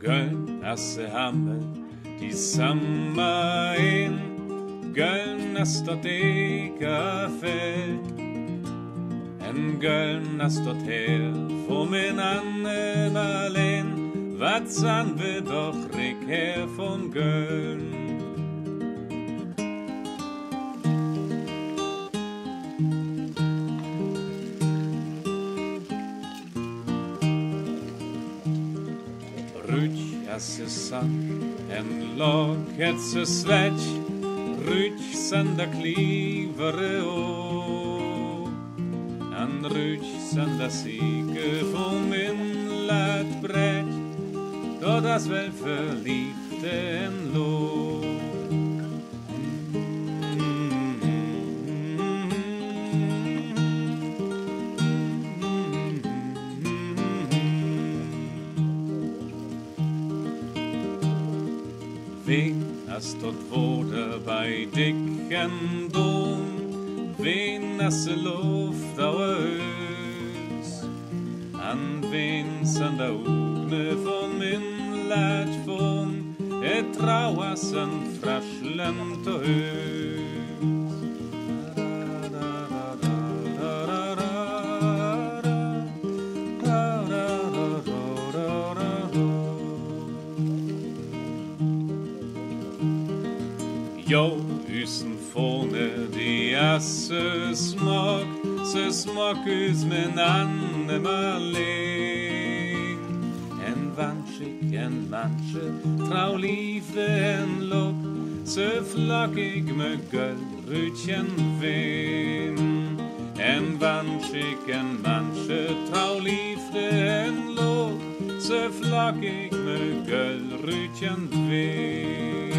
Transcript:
Göln asse hammel, die samma in, Göln as dort ega fält. En Göln as dort her, vom in annen allein, wat san wir doch rick her von Göln. Rütsch as sang, en log het se svetch, Rütsch san da klivere o. An Rütsch san da siege vom min lat brett, då das väl förliefte Wen hast dort wurde bei dicken Dom, wen hast du Luft aues, an wen san der Ugne von min lät von, et trauas en fraschlem Jo, husen vorne, die asse smak, så smak us men annemalling. En vanskig, en manche, trau liefde en lopp, så flakkig med gøllrutjen vin. En vanskig, en manche, trau liefde en lopp, så flakkig med gøllrutjen vin.